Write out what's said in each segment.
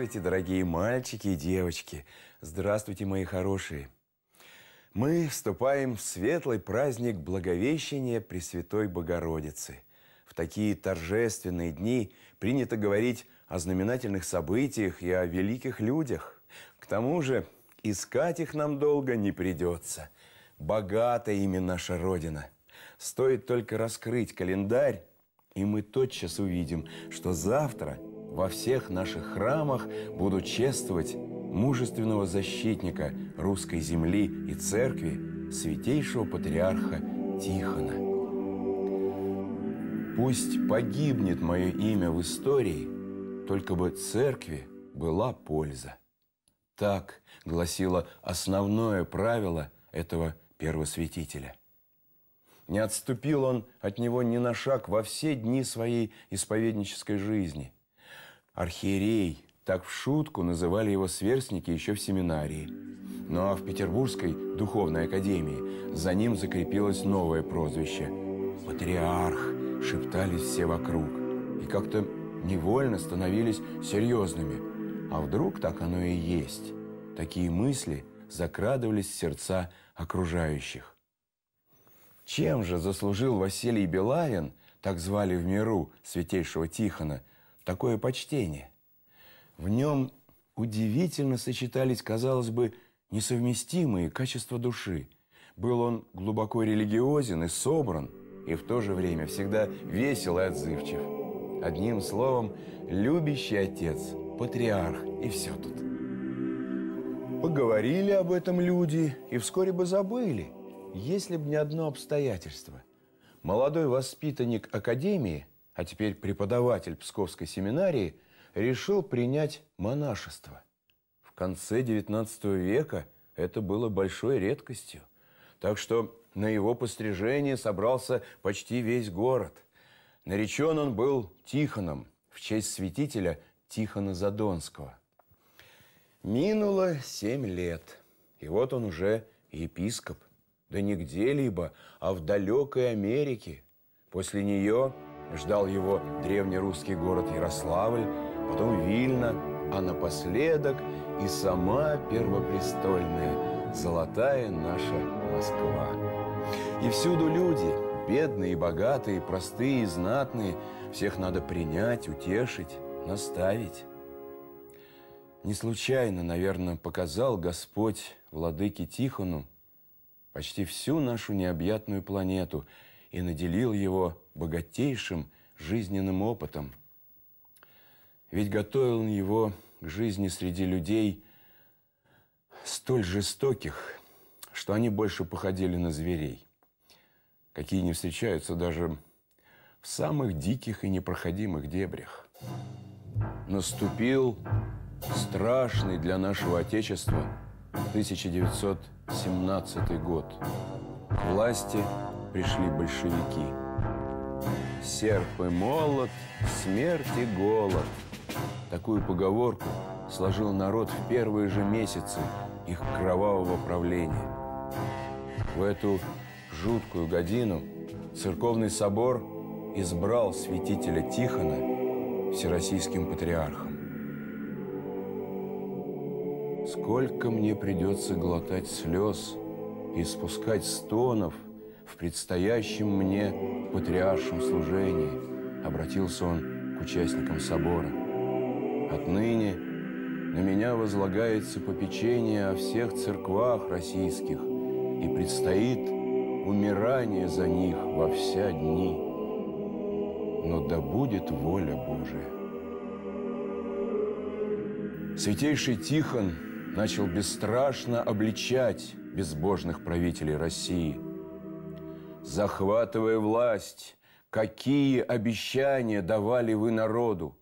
Здравствуйте, дорогие мальчики и девочки. Здравствуйте, мои хорошие. Мы вступаем в светлый праздник Благовещения Пресвятой Богородицы. В такие торжественные дни принято говорить о знаменательных событиях и о великих людях. К тому же искать их нам долго не придется. Богата ими наша Родина. Стоит только раскрыть календарь, и мы тотчас увидим, что завтра во всех наших храмах будут чествовать мужественного защитника русской земли и церкви, святейшего патриарха Тихона. Пусть погибнет мое имя в истории, только бы церкви была польза. Так гласило основное правило этого первосвятителя. Не отступил он от него ни на шаг во все дни своей исповеднической жизни. Архиерей, так в шутку называли его сверстники еще в семинарии. Ну а в Петербургской духовной академии за ним закрепилось новое прозвище – «Патриарх», шептались все вокруг. И как-то невольно становились серьезными. А вдруг так оно и есть? Такие мысли закрадывались в сердца окружающих. Чем же заслужил Василий Белавин, так звали в миру святейшего Тихона, такое почтение? В нем удивительно сочетались, казалось бы, несовместимые качества души. Был он глубоко религиозен и собран, и в то же время всегда весел и отзывчив. Одним словом, любящий отец, патриарх, и все тут. Поговорили об этом люди, и вскоре бы забыли, если бы не одно обстоятельство. Молодой воспитанник академии, а теперь преподаватель Псковской семинарии, решил принять монашество. В конце XIX века это было большой редкостью. Так что на его пострижение собрался почти весь город. Наречен он был Тихоном в честь святителя Тихона Задонского. Минуло семь лет, и вот он уже епископ. Да не где-либо, а в далекой Америке. После нее ждал его древнерусский город Ярославль, потом Вильна, а напоследок и сама первопрестольная, золотая наша Москва. И всюду люди, бедные и богатые, простые и знатные, всех надо принять, утешить, наставить. Не случайно, наверное, показал Господь владыке Тихону почти всю нашу необъятную планету и наделил его богатейшим жизненным опытом. Ведь готовил он его к жизни среди людей столь жестоких, что они больше походили на зверей какие не встречаются даже в самых диких и непроходимых дебрях. Наступил страшный для нашего Отечества 1917 год. К власти пришли большевики. Серп и молот, смерть и голод. Такую поговорку сложил народ в первые же месяцы их кровавого правления. В эту жуткую годину церковный собор избрал святителя Тихона всероссийским патриархом. Сколько мне придется глотать слез и спускать стонов в предстоящем мне патриаршем служении, обратился он к участникам собора. Отныне на меня возлагается попечение о всех церквах российских, и предстоит умирание за них во вся дни. Но да будет воля Божия. Святейший Тихон начал бесстрашно обличать безбожных правителей России. Захватывая власть, какие обещания давали вы народу?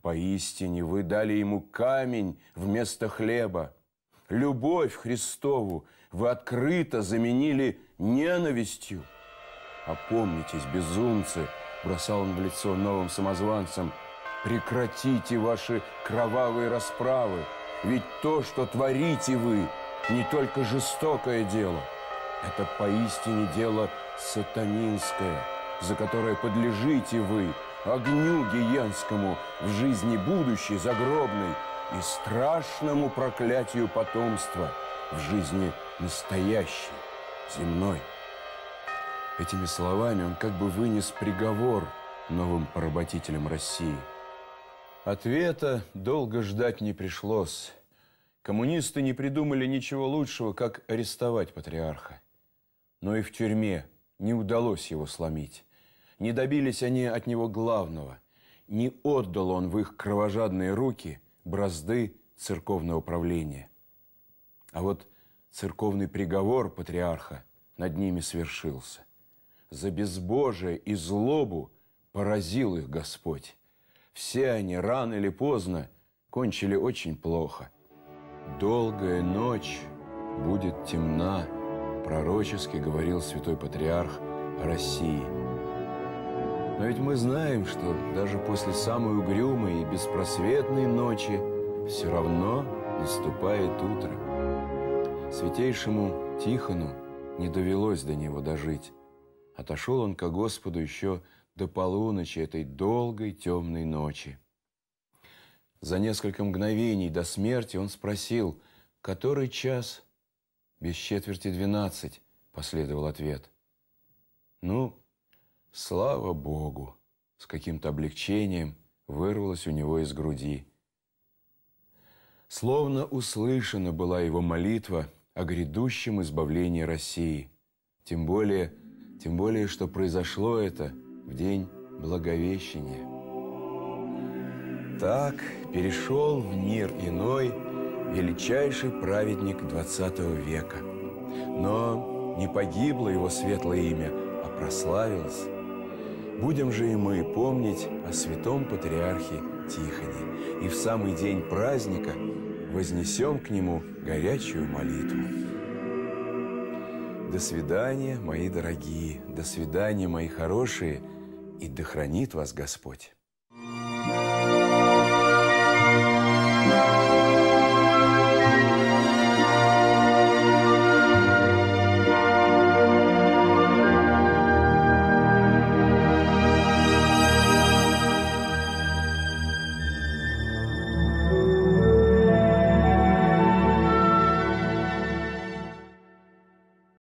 Поистине вы дали ему камень вместо хлеба. Любовь Христову вы открыто заменили ненавистью. Опомнитесь, безумцы, бросал он в лицо новым самозванцам, прекратите ваши кровавые расправы, ведь то, что творите вы, не только жестокое дело, это поистине дело сатанинское, за которое подлежите вы огню гиенскому в жизни будущей загробной и страшному проклятию потомства в жизни настоящей, земной. Этими словами он как бы вынес приговор новым поработителям России. Ответа долго ждать не пришлось. Коммунисты не придумали ничего лучшего, как арестовать патриарха. Но и в тюрьме не удалось его сломить. Не добились они от него главного. Не отдал он в их кровожадные руки бразды церковного правления. А вот церковный приговор патриарха над ними свершился. За безбожие и злобу поразил их Господь. Все они рано или поздно кончили очень плохо. Долгая ночь будет темна, пророчески говорил святой патриарх России. Но ведь мы знаем, что даже после самой угрюмой и беспросветной ночи все равно наступает утро. Святейшему Тихону не довелось до него дожить. Отошел он ко Господу еще до полуночи этой долгой темной ночи. За несколько мгновений до смерти он спросил, который час? Без четверти двенадцать, последовал ответ. Ну, слава Богу, с каким-то облегчением вырвалось у него из груди. Словно услышана была его молитва о грядущем избавлении России. Тем более, тем более, что произошло это в день Благовещения. Так перешел в мир иной – величайший праведник XX века. Но не погибло его светлое имя, а прославилось. Будем же и мы помнить о святом патриархе Тихоне и в самый день праздника вознесем к нему горячую молитву. До свидания, мои дорогие, до свидания, мои хорошие, и да хранит вас Господь.